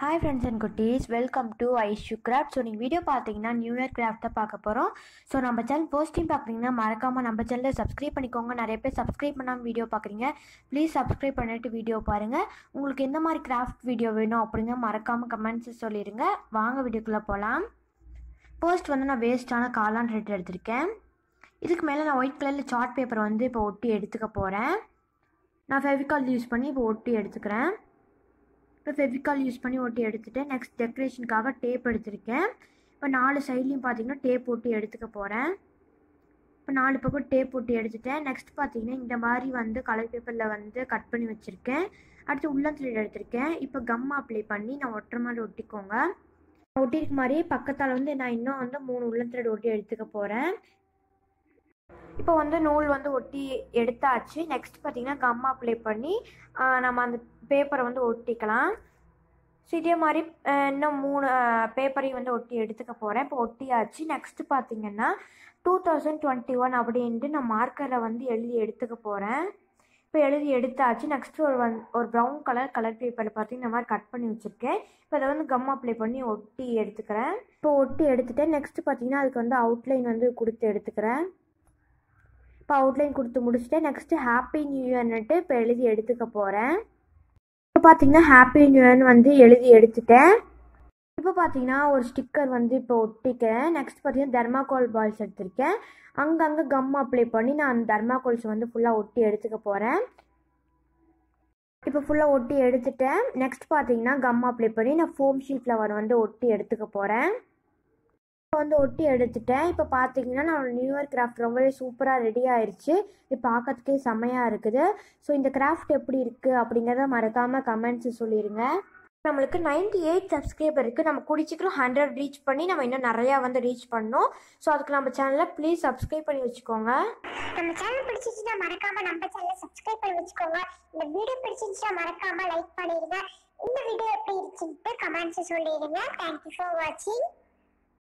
Hi friends and குட்டீஸ் welcome to Aishu craft so நீங்கள் video பார்த்தீங்கன்னா நியூ இயர் கிராஃப்ட் தான் பார்க்க போகிறோம் ஸோ நம்ம சேனல் ஃபர்ஸ்ட் டைம் பார்க்குறீங்கன்னா மறக்காமல் நம்ம சேனலை சப்ஸ்கிரைப் பண்ணிக்கோங்க. நிறைய பேர் சப்ஸ்கிரைப் பண்ணாமல் வீடியோ பார்க்குறீங்க. ப்ளீஸ் சப்ஸ்கிரைப் பண்ணிட்டு வீடியோ பாருங்கள் உங்களுக்கு எந்த மாதிரி கிராஃப்ட் வீடியோ வேணும் அப்படிங்க மறக்காமல் கமெண்ட்ஸ் சொல்லிடுங்க. வாங்க வீடியோக்குள்ளே போகலாம் ஃபர்ஸ்ட் வந்து நான் வேஸ்ட்டான காலான் ரெட் எடுத்திருக்கேன். இதுக்கு மேலே நான் ஒயிட் கலரில் சார்ட் பேப்பர் வந்து இப்போ ஒட்டி எடுத்துக்க போகிறேன் நான் ஃபெவிகால் யூஸ் பண்ணி இப்போ ஒட்டி எடுத்துக்கிறேன். இப்போ ஃபெவிகால் யூஸ் பண்ணி ஒட்டி எடுத்துட்டேன் நெக்ஸ்ட் டெக்கரேஷனுக்காக டேப் எடுத்திருக்கேன். இப்போ நாலு சைட்லேயும் பார்த்தீங்கன்னா டேப் ஒட்டி எடுத்துக்க போகிறேன் இப்போ நாலு பக்கம் டேப் ஒட்டி எடுத்துட்டேன். நெக்ஸ்ட் பார்த்தீங்கன்னா இந்த மாதிரி வந்து கலர் பேப்பரில் வந்து கட் பண்ணி வச்சுருக்கேன். அடுத்து உள்ளத்தில் எடுத்திருக்கேன். இப்போ கம் அப்ளை பண்ணி நான் ஒட்டுற மாதிரி ஒட்டிக்கோங்க. ஒட்டியிருக்க மாதிரி பக்கத்தால் வந்து நான் இன்னும் வந்து மூணு உள்ளத்திரடு ஒட்டி எடுத்துக்க போகிறேன் இப்போ வந்து நூல் வந்து ஒட்டி எடுத்தாச்சு. நெக்ஸ்ட் பார்த்தீங்கன்னா கம் அப்ளை பண்ணி நம்ம அந்த பேப்பரை வந்து ஒட்டிக்கலாம். ஸோ இதே மாதிரி இன்னும் மூணு பேப்பரையும் வந்து ஒட்டி எடுத்துக்க போகிறேன் இப்போ ஒட்டியாச்சு. நெக்ஸ்ட் பார்த்தீங்கன்னா டூ தௌசண்ட் டுவெண்ட்டி ஒன் அப்படின்ட்டு நான் மார்க்கரை வந்து எழுதி எடுத்துக்க போகிறேன் இப்போ எழுதி எடுத்தாச்சு. நெக்ஸ்ட் ஒரு வந் ஒரு ப்ரௌன் கலர் கலர் பேப்பரில் பார்த்திங்கன்னா இந்த மாதிரி கட் பண்ணி வச்சுருக்கேன். இப்போ அதை வந்து கம் அப்ளை பண்ணி ஒட்டி எடுத்துக்கிறேன். இப்போ ஒட்டி எடுத்துட்டேன். நெக்ஸ்ட் பார்த்தீங்கன்னா அதுக்கு வந்து அவுட்லைன் வந்து கொடுத்து எடுத்துக்கிறேன். இப்போ அவுட்லைன் கொடுத்து முடிச்சுட்டு நெக்ஸ்ட்டு ஹாப்பி நியூ இயர்னுட்டு இப்போ எழுதி எடுத்துக்க போகிறேன் இப்போ பார்த்தீங்கன்னா ஹாப்பி நியூ இயர்னு வந்து எழுதி எடுத்துட்டேன். இப்போ பார்த்தீங்கன்னா ஒரு ஸ்டிக்கர் வந்து இப்போ ஒட்டிக்கிறேன். நெக்ஸ்ட் பார்த்தீங்கன்னா தர்மாகோல் பால்ஸ் எடுத்திருக்கேன். அங்கங்கே கம் அப்ளை பண்ணி நான் அந்த தர்மாகோல்ஸ் வந்து ஃபுல்லாக ஒட்டி எடுத்துக்க போகிறேன் இப்போ ஃபுல்லாக ஒட்டி எடுத்துட்டேன். நெக்ஸ்ட் பார்த்தீங்கன்னா கம் அப்ளை பண்ணி நான் ஃபோம் ஷீட் ஃப்ளவர் வந்து ஒட்டி எடுத்துக்க போகிறேன் வந்து ஒட்டி எடுத்துட்டேன். இப்போ பார்த்தீங்கன்னா நான் நியூ இயர் கிராஃப்ட் ரொம்பவே சூப்பராக ரெடி ஆயிடுச்சு இப்போ பார்க்கறதுக்கே செம்மையாக இருக்குது. ஸோ இந்த கிராஃப்ட் எப்படி இருக்குது அப்படிங்கிறத மறக்காமல் கமெண்ட்ஸ் சொல்லிடுங்க நம்மளுக்கு நைன்டி எயிட் சப்ஸ்கிரைபர் இருக்குது நம்ம குடிச்சிக்கிறோம் ஹண்ட்ரட் ரீச் பண்ணி நம்ம இன்னும் நிறையா வந்து ரீச் பண்ணோம் ஸோ அதுக்கு நம்ம சேனலை ப்ளீஸ் சப்ஸ்கிரைப் பண்ணி வச்சுக்கோங்க. நம்ம சேனல் பிடிச்சிருச்சுன்னா மறக்காம நம்ம சேனலை சப்ஸ்கிரைப் பண்ணி வச்சுக்கோங்க. இந்த வீடியோ பிடிச்சிச்சுன்னா மறக்காம லைக் பண்ணிடுங்க. இந்த வீடியோ எப்படி இருந்துச்சுட்டு கமெண்ட்ஸ் சொல்லிடுங்க. தேங்க்யூ ஃபார் வாட்சிங்